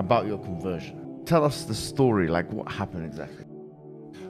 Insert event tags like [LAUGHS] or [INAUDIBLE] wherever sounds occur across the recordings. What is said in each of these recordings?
about your conversion. Tell us the story, like what happened exactly.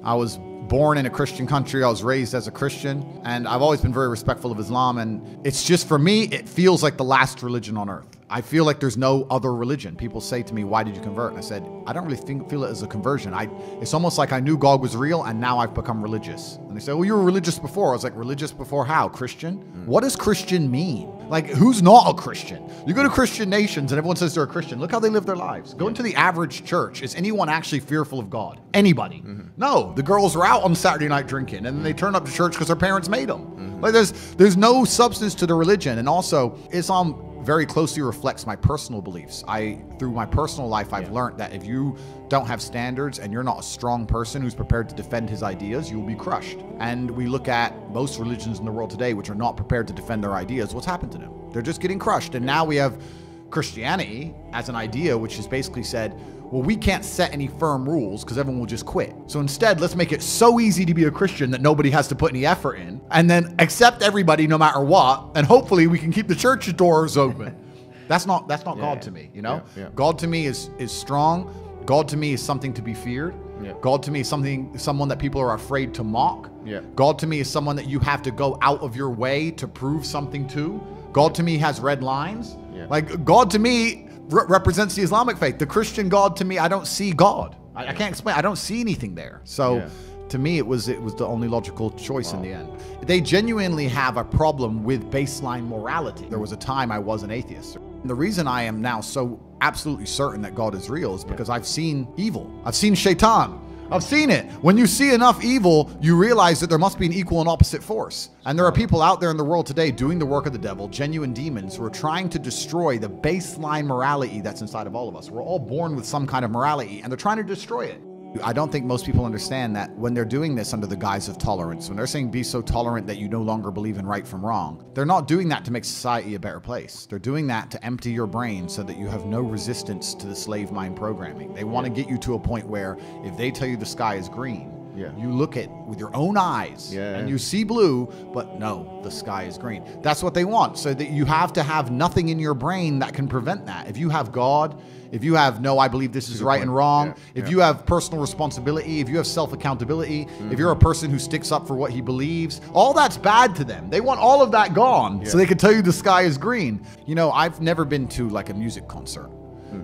I was born in a Christian country. I was raised as a Christian, and I've always been very respectful of Islam. And it's just for me, it feels like the last religion on earth. I feel like there's no other religion. People say to me, "Why did you convert?" And I said, "I don't really think, feel it as a conversion. I, it's almost like I knew God was real, and now I've become religious." And they say, "Well, you were religious before." I was like, "Religious before how? Christian? Mm. What does Christian mean? Like, who's not a Christian? You go to Christian nations, and everyone says they're a Christian. Look how they live their lives. Go into the average church. Is anyone actually fearful of God? Anybody? Mm-hmm. No. The girls are out on Saturday night drinking, and then they turn up to church because their parents made them. Mm-hmm. Like, there's there's no substance to the religion, and also Islam um, very closely reflects my personal beliefs. I through my personal life I've learned that if you don't have standards and you're not a strong person who's prepared to defend his ideas, you will be crushed. And we look at most religions in the world today which are not prepared to defend their ideas, what's happened to them? They're just getting crushed. And now we have Christianity as an idea which has basically said well, we can't set any firm rules because everyone will just quit. So instead, let's make it so easy to be a Christian that nobody has to put any effort in, and then accept everybody no matter what, and hopefully we can keep the church doors open. [LAUGHS] that's not that's not God to me, you know. Yeah, yeah. God to me is is strong. God to me is something to be feared. Yeah. God to me is something someone that people are afraid to mock. Yeah. God to me is someone that you have to go out of your way to prove something to. God to me has red lines. Yeah. Like God to me re- represents the Islamic faith. The Christian God to me, I don't see God. I, I can't explain. I don't see anything there. So. Yeah. To me, it was it was the only logical choice in the end. They genuinely have a problem with baseline morality. There was a time I was an atheist. The reason I am now so absolutely certain that God is real is because I've seen evil. I've seen shaitan. I've seen it. When you see enough evil, you realize that there must be an equal and opposite force. And there are people out there in the world today doing the work of the devil, genuine demons, who are trying to destroy the baseline morality that's inside of all of us. We're all born with some kind of morality, and they're trying to destroy it. I don't think most people understand that when they're doing this under the guise of tolerance, when they're saying be so tolerant that you no longer believe in right from wrong, they're not doing that to make society a better place. They're doing that to empty your brain so that you have no resistance to the slave mind programming. They want to get you to a point where if they tell you the sky is green, Yeah. you look at with your own eyes Yeah. and you see blue, but no, the sky is green. That's what they want. So that you have to have nothing in your brain that can prevent that. If you have God, if you have no, I believe this is right point. and wrong, Yeah, if you have personal responsibility, if you have self accountability, if you're a person who sticks up for what he believes, all that's bad to them. They want all of that gone so they can tell you the sky is green. You know, I've never been to like a music concert.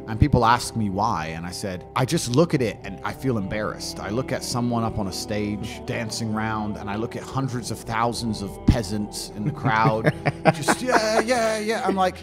And people ask me why, and I said, I just look at it and I feel embarrassed. I look at someone up on a stage dancing around, and I look at hundreds of thousands of peasants in the crowd, [LAUGHS] just yeah, yeah, yeah. I'm like,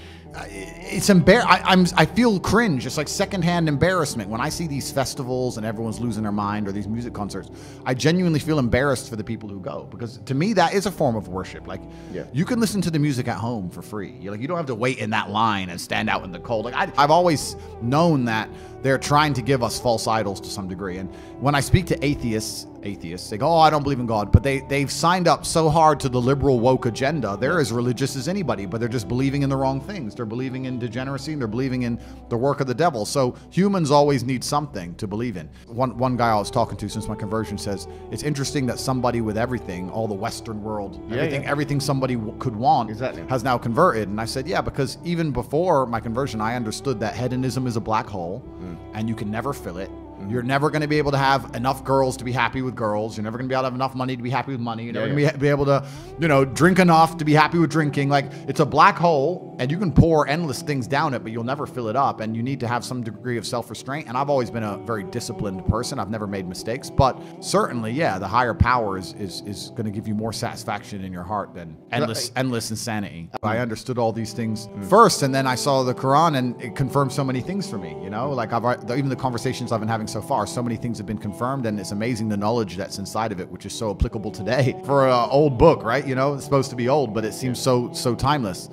it's embar. I, I'm I feel cringe. It's like secondhand embarrassment when I see these festivals and everyone's losing their mind or these music concerts. I genuinely feel embarrassed for the people who go because to me that is a form of worship. Like Yeah. you can listen to the music at home for free. You like you don't have to wait in that line and stand out in the cold. Like I, I've always known that they're trying to give us false idols to some degree. And when I speak to atheists, atheists they go, "Oh, I don't believe in God," but they they've signed up so hard to the liberal woke agenda. They're as religious as anybody, but they're just believing in the wrong things. They're believing in degeneracy. And they're believing in the work of the devil. So humans always need something to believe in. One one guy I was talking to since my conversion says it's interesting that somebody with everything, all the Western world, Yeah, everything yeah. everything somebody w- could want Exactly. has now converted. And I said, yeah, because even before my conversion, I understood that hedonism is a black hole mm. And you can never fill it. You're never going to be able to have enough girls to be happy with girls. You're never going to be able to have enough money to be happy with money. You're never Yeah, going to be, be able to, you know, drink enough to be happy with drinking. Like it's a black hole and you can pour endless things down it, but you'll never fill it up. And you need to have some degree of self restraint. And I've always been a very disciplined person. I've never made mistakes, but certainly, yeah, the higher power is, is, is going to give you more satisfaction in your heart than endless, endless insanity. I understood all these things mm, first, and then I saw the Quran, and it confirmed so many things for me. You know, like I've uh, even the conversations I've been having so far, so many things have been confirmed, and it's amazing the knowledge that's inside of it, which is so applicable today [LAUGHS] for an old book, right? You know, it's supposed to be old, but it seems so so timeless.